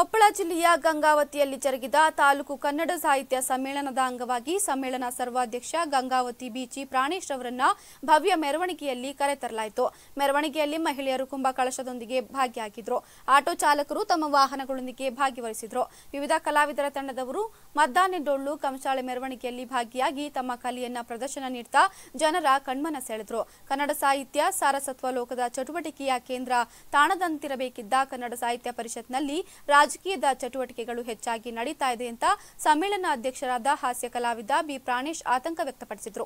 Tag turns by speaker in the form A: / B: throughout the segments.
A: ಕೊಪ್ಪಳ ಜಿಲ್ಲೆಯ ಗಂಗಾವತಿಯಲ್ಲಿ ಜರುಗಿದ ತಾಲೂಕು ಕನ್ನಡ ಸಾಹಿತ್ಯ ಸಮ್ಮೇಳನದ ಅಂಗವಾಗಿ ಸಮ್ಮೇಳನ ಸರ್ವಾಧ್ಯಕ್ಷ ಗಂಗಾವತಿ ಬಿಚಿ ಪ್ರಾಣೇಶ್ ಅವರನ್ನ ಭವ್ಯ ಮೆರವಣಿಗೆಯಲ್ಲಿ ಕರೆತರಲಾಯಿತು. ಮೆರವಣಿಗೆಯಲ್ಲಿ ಮಹಿಳೆಯರು ಕುಂಭ ಕಳಶದೊಂದಿಗೆ ಭಾಗಿಯಾಗಿದ್ರು. ಆಟೋ ಚಾಲಕರು ತಮ್ಮ ವಾಹನಗಳೊಂದಿಗೆ ಭಾಗಿವಹಿಸಿದ್ರು. ವಿವಿಧ ಕಲಾವಿದರ ತಂಡದವರು ಮದ್ದಾನೆ ಡೊಳ್ಳು ಕಂಸಾಳೆ ಮೆರವಣಿಗೆಯಲ್ಲಿ ಭಾಗಿಯಾಗಿ ತಮ್ಮ ಕಲೆಯನ್ನ ಪ್ರದರ್ಶನ ನೀಡುತ್ತಾ ಜನರ ಕಣ್ಮನ ಸೆಳೆದ್ರು. ಕನ್ನಡ ಸಾಹಿತ್ಯ ಸಾರಸತ್ವ ಲೋಕದ ಚಟುವಟಿಕೆಯ ಕೇಂದ್ರ ತಾಣದಂತಿರಬೇಕಿದ್ದ ಕನ್ನಡ ಸಾಹಿತ್ಯ ಪರಿಷತ್ನಲ್ಲಿ ರಾಜಕೀಯದ ಚಟುವಟಿಕೆಗಳು ಹೆಚ್ಚಾಗಿ ನಡೀತಾ ಇದೆ ಅಂತ ಸಮ್ಮೇಳನ ಅಧ್ಯಕ್ಷರಾದ ಹಾಸ್ಯ ಕಲಾವಿದ ಬಿ ಪ್ರಾಣೇಶ್ ಆತಂಕ ವ್ಯಕ್ತಪಡಿಸಿದ್ರು.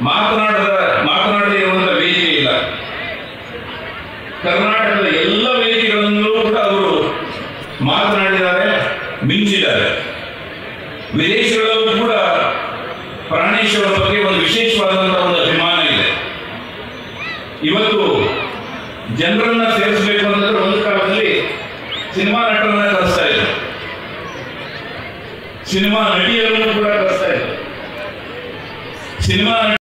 B: ಮಾತನಾಡದ, ಮಾತನಾಡದೇ ಇರುವಂತಹ ವೇದಿಕೆ ಇಲ್ಲ. ಕರ್ನಾಟಕದ ಎಲ್ಲ ವೇದಿಕೆಗಳಲ್ಲೂ ಕೂಡ ಅವರು ಮಾತನಾಡಿದ್ದಾರೆ, ಮಿಂಚಿದ್ದಾರೆ. ವಿದೇಶಗಳಲ್ಲೂ ಕೂಡ ಪ್ರಾಣೇಶ್ವರ ಬಗ್ಗೆ ಒಂದು ವಿಶೇಷವಾದಂತಹ ಒಂದು ಅಭಿಮಾನ ಇದೆ. ಇವತ್ತು ಜನರನ್ನ ಸೇರಿಸಬೇಕು ಅಂತಂದ್ರೆ ಒಂದು ಕಾಲದಲ್ಲಿ ಸಿನಿಮಾ ನಟರನ್ನ ಕಳಿಸ್ತಾ ಇದ್ರು. ಸಿನಿಮಾ ನಟಿಯರನ್ನು ಕೂಡ ಕಳಿಸ್ತಾ ಇದ್ರು. ಸಿನಿಮಾ